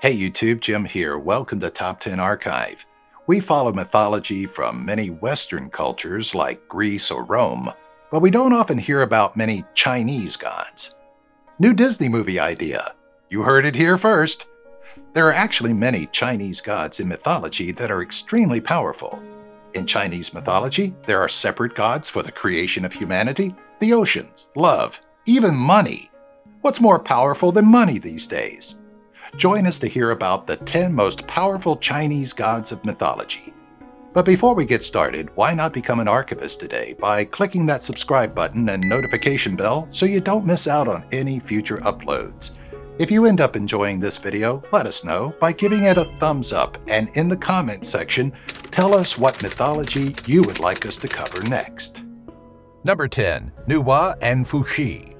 Hey YouTube, Jim here. Welcome to Top 10 Archive. We follow mythology from many Western cultures like Greece or Rome, but we don't often hear about many Chinese gods. New Disney movie idea. You heard it here first. There are actually many Chinese gods in mythology that are extremely powerful. In Chinese mythology, there are separate gods for the creation of humanity, the oceans, love, even money. What's more powerful than money these days? Join us to hear about the 10 most powerful Chinese gods of mythology. But before we get started, why not become an archivist today by clicking that subscribe button and notification bell so you don't miss out on any future uploads. If you end up enjoying this video, let us know by giving it a thumbs up and in the comments section, tell us what mythology you would like us to cover next. Number 10. Nuwa and Fuxi.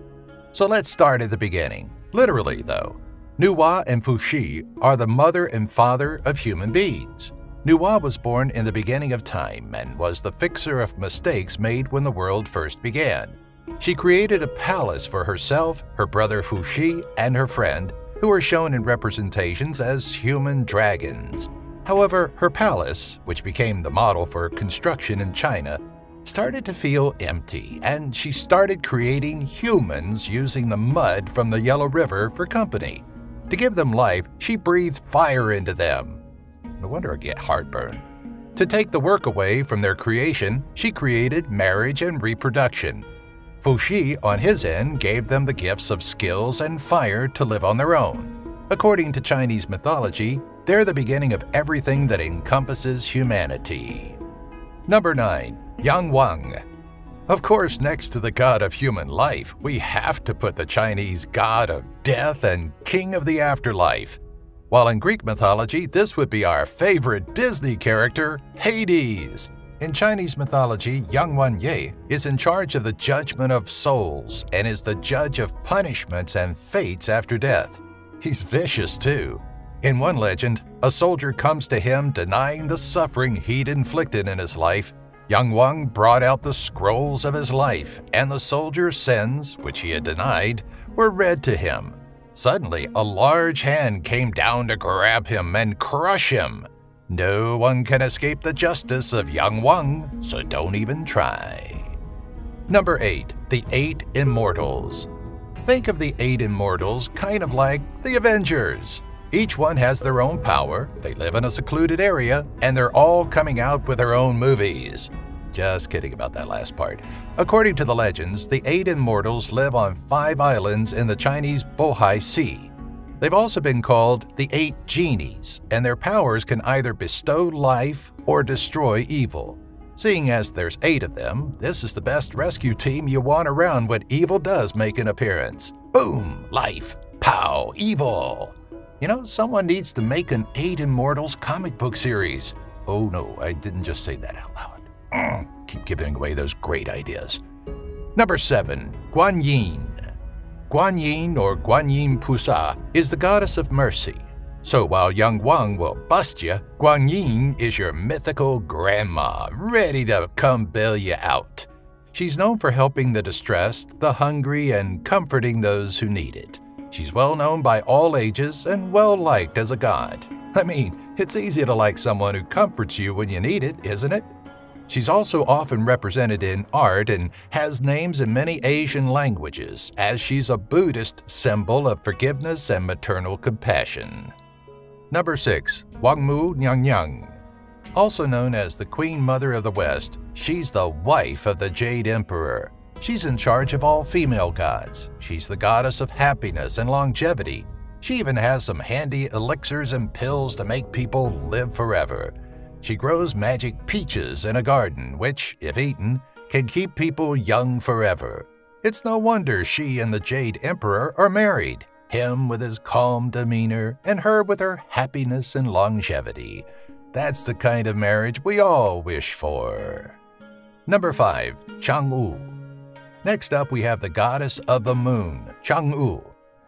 So let's start at the beginning. Literally, though. Nuwa and Fuxi are the mother and father of human beings. Nuwa was born in the beginning of time and was the fixer of mistakes made when the world first began. She created a palace for herself, her brother Fuxi, and her friend, who are shown in representations as human dragons. However, her palace, which became the model for construction in China, started to feel empty, and she started creating humans using the mud from the Yellow River for company. To give them life, she breathed fire into them. No wonder I get heartburn. To take the work away from their creation, she created marriage and reproduction. Fuxi, on his end, gave them the gifts of skills and fire to live on their own. According to Chinese mythology, they're the beginning of everything that encompasses humanity. Number 9. Yang Wang of course, next to the god of human life, we have to put the Chinese god of death and king of the afterlife. While in Greek mythology, this would be our favorite Disney character, Hades. In Chinese mythology, Yang Wan Ye is in charge of the judgment of souls and is the judge of punishments and fates after death. He's vicious too. In one legend, a soldier comes to him denying the suffering he'd inflicted in his life Yang Wang brought out the scrolls of his life, and the soldier's sins, which he had denied, were read to him. Suddenly, a large hand came down to grab him and crush him. No one can escape the justice of Yang Wang, so don't even try. Number 8. The Eight Immortals Think of the Eight Immortals kind of like the Avengers. Each one has their own power, they live in a secluded area, and they're all coming out with their own movies. Just kidding about that last part. According to the legends, the eight immortals live on five islands in the Chinese Bohai Sea. They've also been called the Eight Genies, and their powers can either bestow life or destroy evil. Seeing as there's eight of them, this is the best rescue team you want around when evil does make an appearance. Boom! Life. Pow! Evil! You know, someone needs to make an Eight Immortals comic book series. Oh no, I didn't just say that out loud. Mm, keep giving away those great ideas. Number 7. Guan Yin Guan Yin or Guan Yin Pusa is the goddess of mercy. So while Yang Wang will bust you, Guan Yin is your mythical grandma, ready to come bail you out. She's known for helping the distressed, the hungry, and comforting those who need it. She's well known by all ages and well liked as a god. I mean, it's easy to like someone who comforts you when you need it, isn't it? She's also often represented in art and has names in many Asian languages, as she's a Buddhist symbol of forgiveness and maternal compassion. Number 6. Wangmu Nyang Also known as the Queen Mother of the West, she's the wife of the Jade Emperor. She's in charge of all female gods. She's the goddess of happiness and longevity. She even has some handy elixirs and pills to make people live forever. She grows magic peaches in a garden, which, if eaten, can keep people young forever. It's no wonder she and the Jade Emperor are married, him with his calm demeanor, and her with her happiness and longevity. That's the kind of marriage we all wish for. Number 5. Chang'e Next up, we have the goddess of the moon, Chang'e.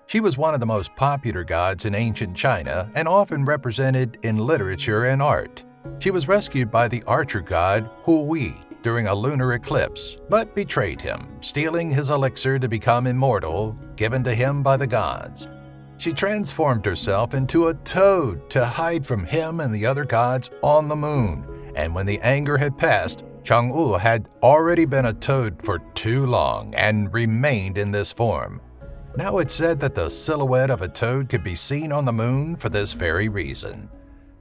She was one of the most popular gods in ancient China and often represented in literature and art. She was rescued by the archer god Hou Yi during a lunar eclipse, but betrayed him, stealing his elixir to become immortal, given to him by the gods. She transformed herself into a toad to hide from him and the other gods on the moon, and when the anger had passed, Chang'e had already been a toad for too long and remained in this form. Now it's said that the silhouette of a toad could be seen on the moon for this very reason.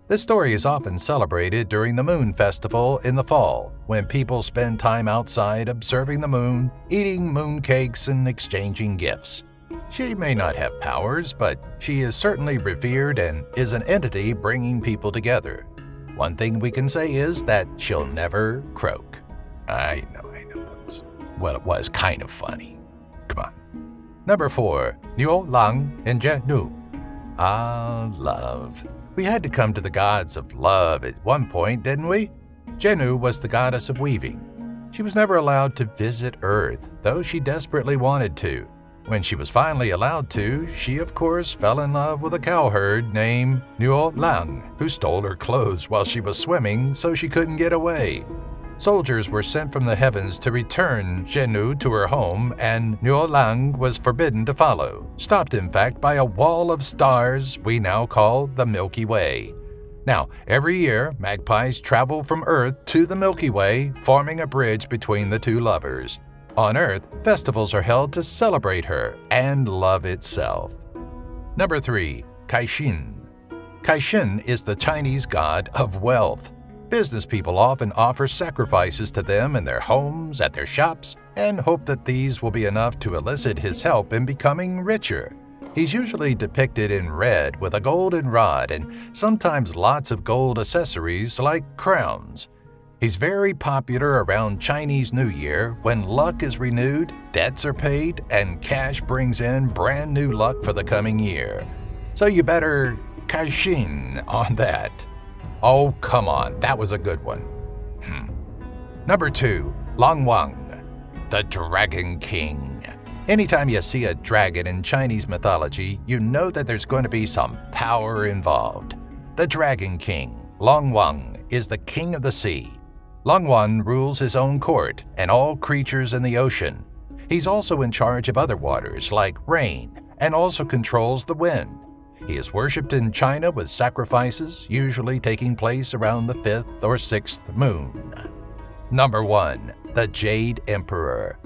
This story is often celebrated during the Moon Festival in the fall, when people spend time outside observing the moon, eating moon cakes, and exchanging gifts. She may not have powers, but she is certainly revered and is an entity bringing people together. One thing we can say is that she'll never croak. I know, I know. Well, it was kind of funny. Come on. Number 4. Niu Lang and Zhennu. Ah, love. We had to come to the gods of love at one point, didn't we? Zhennu was the goddess of weaving. She was never allowed to visit Earth, though she desperately wanted to. When she was finally allowed to, she of course fell in love with a cowherd named Niu Lang, who stole her clothes while she was swimming so she couldn't get away. Soldiers were sent from the heavens to return Zhennu to her home, and Niu Lang was forbidden to follow, stopped in fact by a wall of stars we now call the Milky Way. Now, every year, magpies travel from Earth to the Milky Way, forming a bridge between the two lovers. On Earth, festivals are held to celebrate her and love itself. Number 3. Caixin Caixin is the Chinese god of wealth. Business people often offer sacrifices to them in their homes, at their shops, and hope that these will be enough to elicit his help in becoming richer. He's usually depicted in red with a golden rod and sometimes lots of gold accessories like crowns. He's very popular around Chinese New Year when luck is renewed, debts are paid, and cash brings in brand new luck for the coming year. So you better caixin on that. Oh, come on, that was a good one. Hmm. Number 2. Long Wang, the Dragon King. Anytime you see a dragon in Chinese mythology, you know that there's going to be some power involved. The Dragon King, Long Wang, is the king of the sea. Long Wang rules his own court and all creatures in the ocean. He's also in charge of other waters like rain and also controls the wind. He is worshipped in China with sacrifices usually taking place around the fifth or sixth moon. Number 1. The Jade Emperor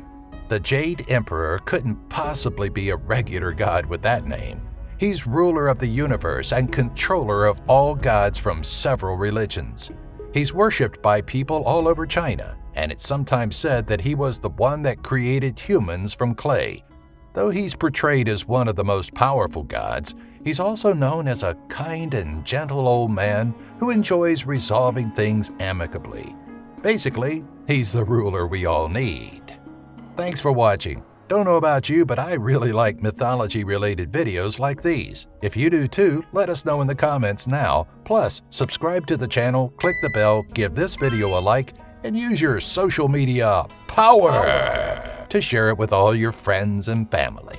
The Jade Emperor couldn't possibly be a regular god with that name. He's ruler of the universe and controller of all gods from several religions. He's worshipped by people all over China, and it's sometimes said that he was the one that created humans from clay. Though he's portrayed as one of the most powerful gods, He's also known as a kind and gentle old man who enjoys resolving things amicably. Basically, he's the ruler we all need. Thanks for watching. Don't know about you, but I really like mythology-related videos like these. If you do too, let us know in the comments now. Plus, subscribe to the channel, click the bell, give this video a like, and use your social media power to share it with all your friends and family.